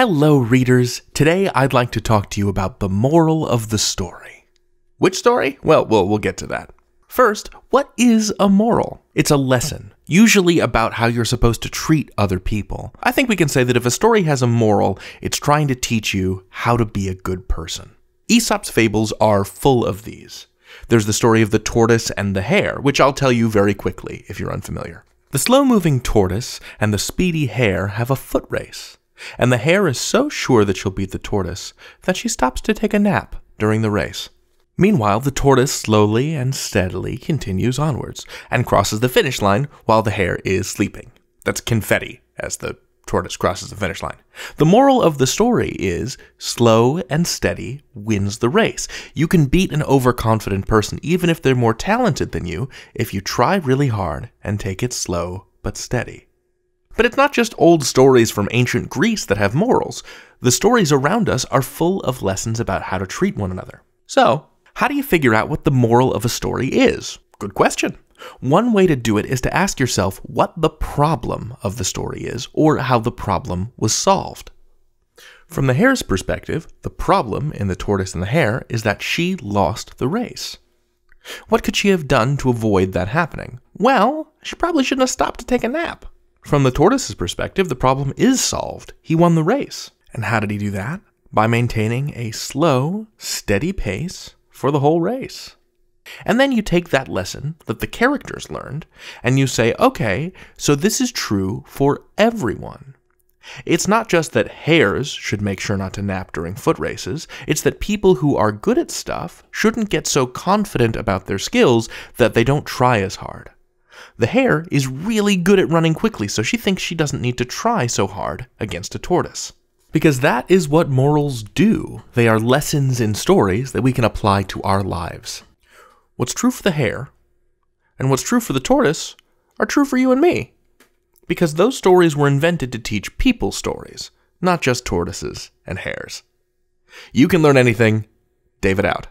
Hello, readers. Today I'd like to talk to you about the moral of the story. Which story? Well, we'll, we'll get to that. First, what is a moral? It's a lesson, usually about how you're supposed to treat other people. I think we can say that if a story has a moral, it's trying to teach you how to be a good person. Aesop's fables are full of these. There's the story of the tortoise and the hare, which I'll tell you very quickly if you're unfamiliar. The slow moving tortoise and the speedy hare have a foot race, and the hare is so sure that she'll beat the tortoise that she stops to take a nap during the race. Meanwhile, the tortoise slowly and steadily continues onwards and crosses the finish line while the hare is sleeping. That's confetti as the tortoise crosses the finish line. The moral of the story is slow and steady wins the race. You can beat an overconfident person even if they're more talented than you if you try really hard and take it slow but steady. But it's not just old stories from ancient Greece that have morals. The stories around us are full of lessons about how to treat one another. So, how do you figure out what the moral of a story is? Good question. One way to do it is to ask yourself what the problem of the story is, or how the problem was solved. From the hare's perspective, the problem in the tortoise and the hare is that she lost the race. What could she have done to avoid that happening? Well, she probably shouldn't have stopped to take a nap. From the tortoise's perspective, the problem is solved. He won the race. And how did he do that? By maintaining a slow, steady pace for the whole race. And then you take that lesson that the characters learned and you say, okay, so this is true for everyone. It's not just that hares should make sure not to nap during foot races, it's that people who are good at stuff shouldn't get so confident about their skills that they don't try as hard. The hare is really good at running quickly, so she thinks she doesn't need to try so hard against a tortoise. Because that is what morals do. They are lessons in stories that we can apply to our lives. What's true for the hare and what's true for the tortoise are true for you and me. Because those stories were invented to teach people stories, not just tortoises and hares. You can learn anything. David out.